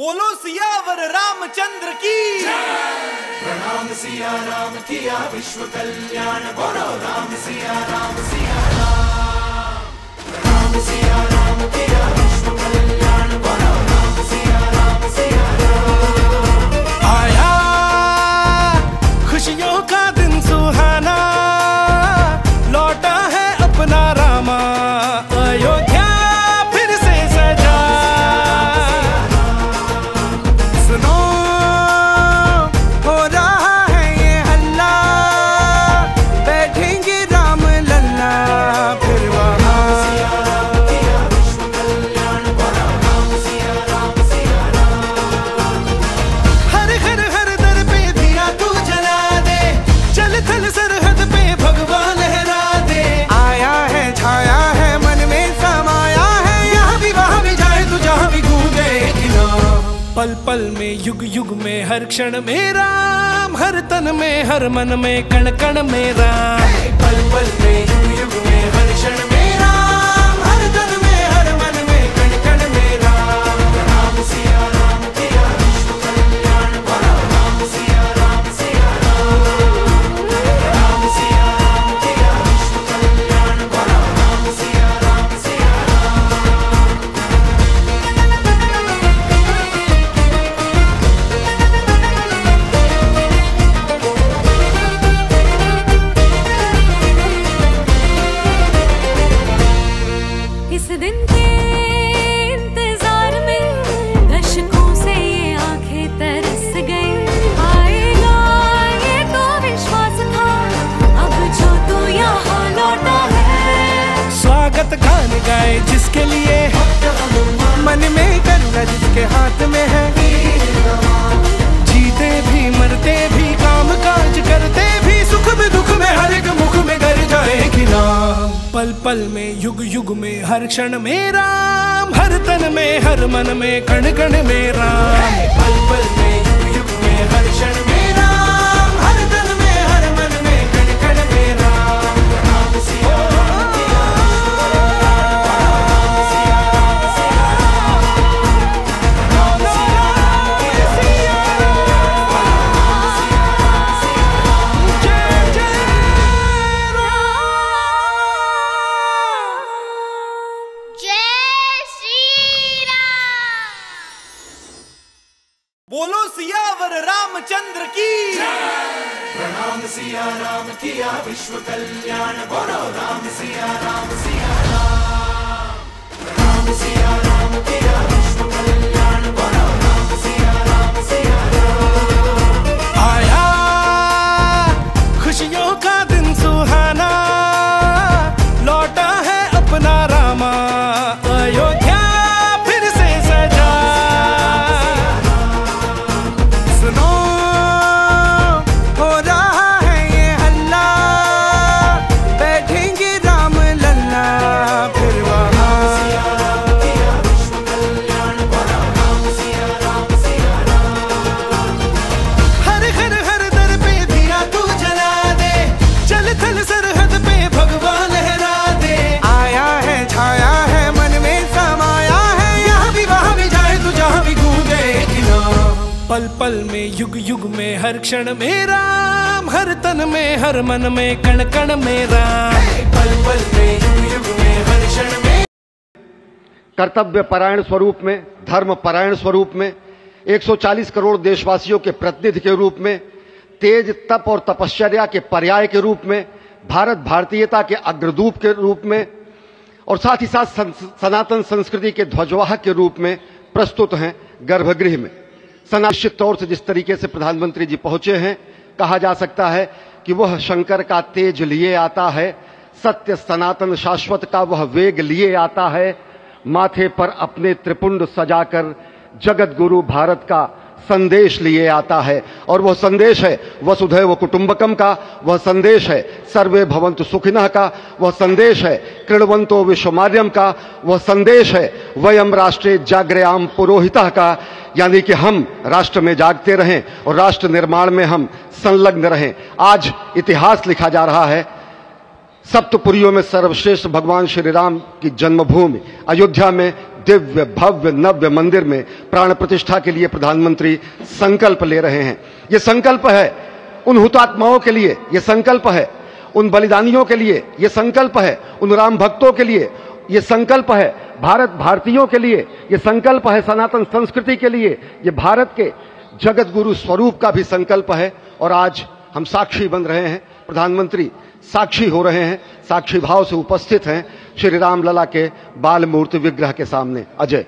बोलो सियावर रामचंद्र की। प्रणाम सिया राम, किया विश्व कल्याण। बोलो राम सिया राम सिया राम। राम सिया राम, किया विश्व कल्याण। बोलो हर क्षण में राम हर तन में हर मन में कण कण में राम। गाए जिसके लिए मन में करुणा जिसके हाथ में है। जीते भी, मरते भी, काम काज करते भी, सुख में, दुख में, हर एक मुख में घर जाएगी नाम। पल पल में, युग युग में, हर क्षण में राम। हर तन में, हर मन में, कण कण में राम। पल पल में, युग युग में, हर क्षण में रामचंद्र की। प्रणाम सिया राम, किया विश्व कल्याण। बोलो राम सिया राम सिया राम। राम सिया राम, किया पल पल में, युग युग में, हर क्षण में राम, हर तन में, हर मन में, कण कण में राम। पल पल में, युग युग में, हर क्षण में। कर्तव्य परायण स्वरूप में, धर्म परायण स्वरूप में 140 करोड़ देशवासियों के प्रतिनिधि के रूप में, तेज तप और तपश्चर्या के पर्याय के रूप में, भारत भारतीयता के अग्रदूप के रूप में, और साथ ही साथ सनातन संस्कृति के ध्वजवाहक के रूप में प्रस्तुत हैं गर्भगृह में। निश्चित तौर से जिस तरीके से प्रधानमंत्री जी पहुँचे हैं, कहा जा सकता है कि वह शंकर का तेज लिए आता है, सत्य सनातन शाश्वत का वह वेग लिए आता है, माथे पर अपने त्रिपुंड सजाकर जगत गुरु भारत का संदेश लिए आता है। और वह संदेश है, वसुधैव कुटुंबकम का, वह संदेश है, सर्वे भवंतु सुखिनः का, वह संदेश है कृणवंतो विश्वमार्यम का, वह संदेश है वयम राष्ट्रीय जागरयाम पुरोहिता का। यानी कि हम राष्ट्र में जागते रहें और राष्ट्र निर्माण में हम संलग्न रहें। आज इतिहास लिखा जा रहा है, सप्तपुरियों में सर्वश्रेष्ठ भगवान श्री राम की जन्मभूमि, अयोध्या में दिव्य, भव्य, नव्य मंदिर में प्राण प्रतिष्ठा के लिए प्रधानमंत्री संकल्प ले रहे हैं। ये संकल्प है उन हुतात्माओं के लिए, ये संकल्प है उन बलिदानियों के लिए, ये संकल्प है उन राम भक्तों के लिए, ये संकल्प है भारत भारतीयों के लिए, ये संकल्प है सनातन संस्कृति के लिए, ये भारत के जगत गुरु स्वरूप का भी संकल्प है और आज हम साक्षी बन रहे हैं। प्रधानमंत्री साक्षी हो रहे हैं, साक्षी भाव से उपस्थित हैं श्री राम लला के बाल मूर्ति विग्रह के सामने। अजय।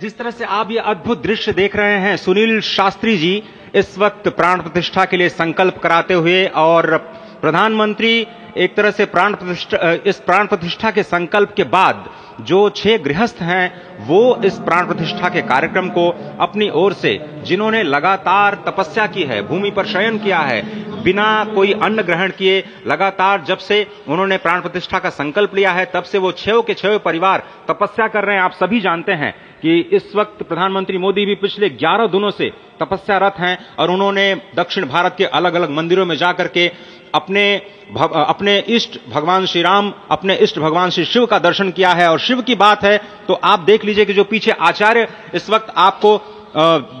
जिस तरह से आप ये अद्भुत दृश्य देख रहे हैं, सुनील शास्त्री जी इस वक्त प्राण प्रतिष्ठा के लिए संकल्प कराते हुए और प्रधानमंत्री एक तरह से प्राण प्रतिष्ठा इस प्राण प्रतिष्ठा के संकल्प के बाद जो छह गृहस्थ हैं, वो इस प्राण प्रतिष्ठा के कार्यक्रम को अपनी ओर से, जिन्होंने लगातार तपस्या की है, भूमि पर शयन किया है, बिना कोई अन्न ग्रहण किए, लगातार जब से उन्होंने प्राण प्रतिष्ठा का संकल्प लिया है, तब से वो छो के छो परिवार तपस्या कर रहे हैं। आप सभी जानते हैं कि इस वक्त प्रधानमंत्री मोदी भी पिछले 11 दिनों से तपस्यारत हैं और उन्होंने दक्षिण भारत के अलग अलग मंदिरों में जाकर के अपने भग, अपने इष्ट भगवान श्री राम अपने इष्ट भगवान श्री शिव का दर्शन किया है और शिव की बात है तो आप देख लीजिए कि जो पीछे आचार्य इस वक्त आपको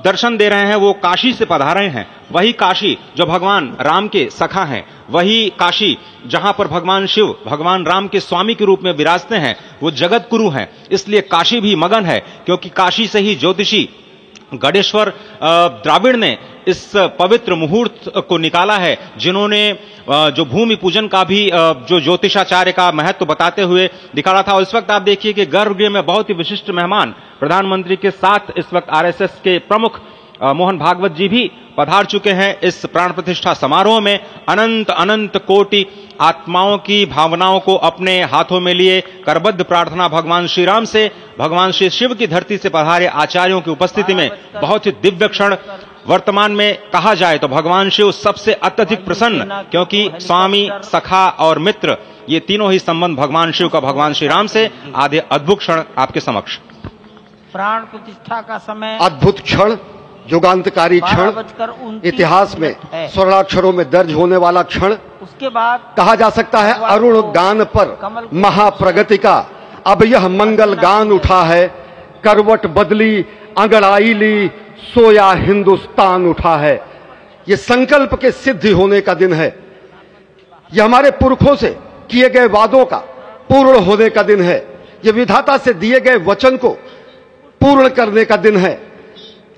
दर्शन दे रहे हैं वो काशी से पधारे हैं। वही काशी जो भगवान राम के सखा हैं। वही काशी जहाँ पर भगवान शिव भगवान राम के स्वामी के रूप में विराजते हैं वो जगत गुरु हैं। इसलिए काशी भी मगन है क्योंकि काशी से ही ज्योतिषी गणेश्वर द्राविड़ ने इस पवित्र मुहूर्त को निकाला है, जिन्होंने जो भूमि पूजन का भी जो ज्योतिषाचार्य का महत्व बताते हुए दिखाया था। और इस वक्त आप देखिए कि गर्भगृह में बहुत ही विशिष्ट मेहमान प्रधानमंत्री के साथ इस वक्त आरएसएस के प्रमुख मोहन भागवत जी भी पधार चुके हैं इस प्राण प्रतिष्ठा समारोह में। अनंत अनंत कोटि आत्माओं की भावनाओं को अपने हाथों में लिए करबद्ध प्रार्थना भगवान श्री राम से भगवान श्री शिव की धरती से पधारे आचार्यों की उपस्थिति में बहुत ही दिव्य क्षण वर्तमान में कहा जाए तो भगवान शिव सबसे अत्यधिक प्रसन्न क्योंकि स्वामी सखा और मित्र ये तीनों ही संबंध भगवान शिव का भगवान श्री राम से आधे अद्भुत क्षण आपके समक्ष। प्राण प्रतिष्ठा का समय अद्भुत क्षण युगांतकारी क्षण इतिहास में स्वर्णाक्षरों में दर्ज होने वाला क्षण उसके बाद कहा जा सकता है अरुण गान पर महाप्रगति का। अब यह मंगल गान उठा है करवट बदली अंगड़ाई ली सोया हिंदुस्तान उठा है। ये संकल्प के सिद्धि होने का दिन है। यह हमारे पुरखों से किए गए वादों का पूर्ण होने का दिन है। यह विधाता से दिए गए वचन को पूर्ण करने का दिन है।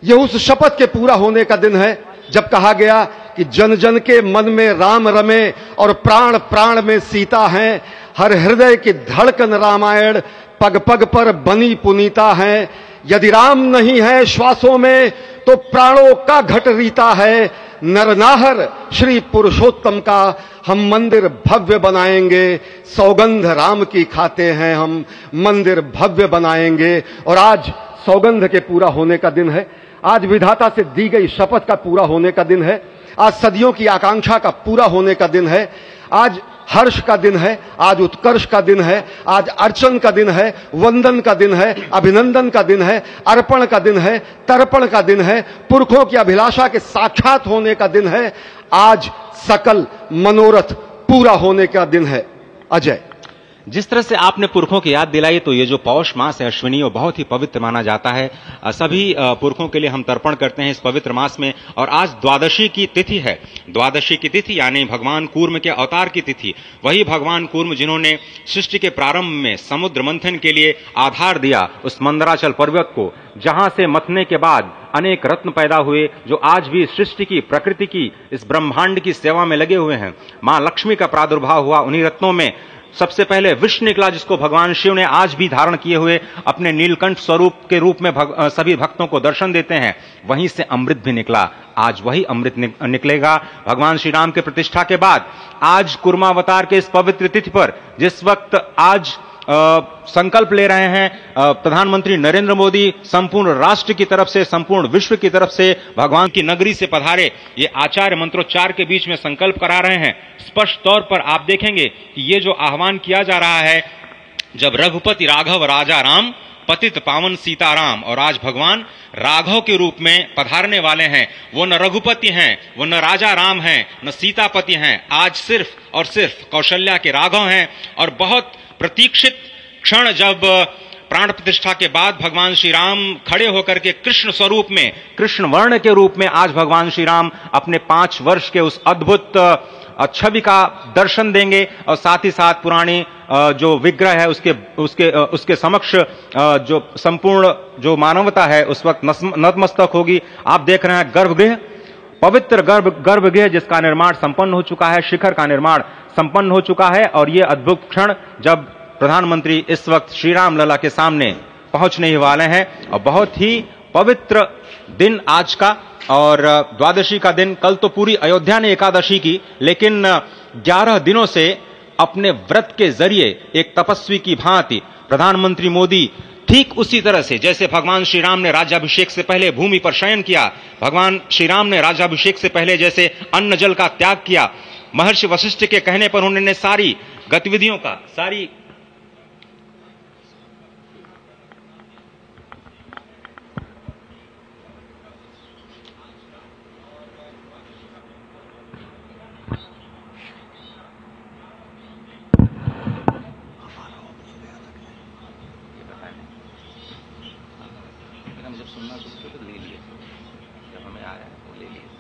यह उस शपथ के पूरा होने का दिन है, जब कहा गया कि जन जन के मन में राम रमे और प्राण प्राण में सीता है, हर हृदय की धड़कन रामायण पग पग पर बनी पुनीता है। यदि राम नहीं है श्वासों में तो प्राणों का घट रीता है। नरनाहर श्री पुरुषोत्तम का हम मंदिर भव्य बनाएँगे, सौगंध राम की खाते हैं हम, मंदिर भव्य बनाएँगे। और आज सौगंध के पूरा होने का दिन है। आज विधाता से दी गई शपथ का पूरा होने का दिन है आज सदियों की आकांक्षा का पूरा होने का दिन है आज हर्ष का दिन है आज उत्कर्ष का दिन है आज अर्चन का दिन है वंदन का दिन है अभिनंदन का दिन है अर्पण का दिन है तर्पण का दिन है पुरखों की अभिलाषा के साक्षात होने का दिन है आज सकल मनोरथ पूरा होने का दिन है अजय जिस तरह से आपने पुरखों की याद दिलाई तो ये जो पौष मास है अश्विनी, वो बहुत ही पवित्र माना जाता है। सभी पुरखों के लिए हम तर्पण करते हैं इस पवित्र मास में। और आज द्वादशी की तिथि है। द्वादशी की तिथि, यानी भगवान कूर्म के अवतार की तिथि। वही भगवान कूर्म जिन्होंने सृष्टि के प्रारंभ में समुद्र मंथन के लिए आधार दिया उस मंदराचल पर्वत को, जहाँ से मथने के बाद अनेक रत्न पैदा हुए, जो आज भी सृष्टि की, प्रकृति की, इस ब्रह्मांड की सेवा में लगे हुए हैं। माँ लक्ष्मी का प्रादुर्भाव हुआ उन्हीं रत्नों में। सबसे पहले विष निकला जिसको भगवान शिव ने आज भी धारण किए हुए अपने नीलकंठ स्वरूप के रूप में भग, सभी भक्तों को दर्शन देते हैं। वहीं से अमृत भी निकला। आज वही अमृत निकलेगा। भगवान श्री राम के प्रतिष्ठा के बाद आज कुर्मावतार के इस पवित्र तिथि पर जिस वक्त आज संकल्प ले रहे हैं। प्रधानमंत्री नरेंद्र मोदी संपूर्ण राष्ट्र की तरफ़ से, संपूर्ण विश्व की तरफ़ से भगवान की नगरी से पधारे। ये आचार्य मंत्रोच्चार के बीच में संकल्प करा रहे हैं। स्पष्ट तौर पर आप देखेंगे कि ये जो आह्वान किया जा रहा है, जब रघुपति राघव राजा राम पतित पावन सीताराम और आज भगवान राघव के रूप में पधारने वाले हैं, वो न रघुपति हैं, वो न राजा राम हैं, न सीतापति हैं, आज सिर्फ़ और सिर्फ़ कौशल्या के राघव हैं और बहुत प्रतीक्षित क्षण जब प्राण प्रतिष्ठा के बाद भगवान श्री राम खड़े होकर के कृष्ण स्वरूप में, कृष्ण वर्ण के रूप में आज भगवान श्री राम अपने पाँच वर्ष के उस अद्भुत छवि का दर्शन देंगे और साथ ही साथ पुरानी जो विग्रह है उसके उसके उसके समक्ष जो संपूर्ण, जो मानवता है उस वक्त नतमस्तक होगी। आप देख रहे हैं गर्भगृह, पवित्र गर्भ, गर्भगृह जिसका निर्माण संपन्न हो चुका है, शिखर का निर्माण। संपन्न हो चुका है और ये अद्भुत क्षण जब प्रधानमंत्री इस वक्त श्री राम लला के सामने पहुँचने ही वाले हैं और बहुत ही पवित्र दिन आज का और द्वादशी का दिन, कल तो पूरी अयोध्या ने एकादशी की, लेकिन ग्यारह दिनों से अपने व्रत के ज़रिए एक तपस्वी की भांति प्रधानमंत्री मोदी ठीक उसी तरह से, जैसे भगवान श्री राम ने राज्याभिषेक से पहले भूमि पर शयन किया, भगवान श्री राम ने राज्याभिषेक से पहले जैसे अन्न जल का त्याग किया महर्षि वशिष्ठ के कहने पर उन्होंने सारी गतिविधियों का, सारी जब सुनना तो ले जब हमें आया वो ले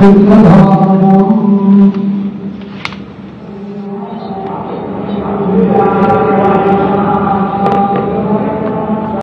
Señor,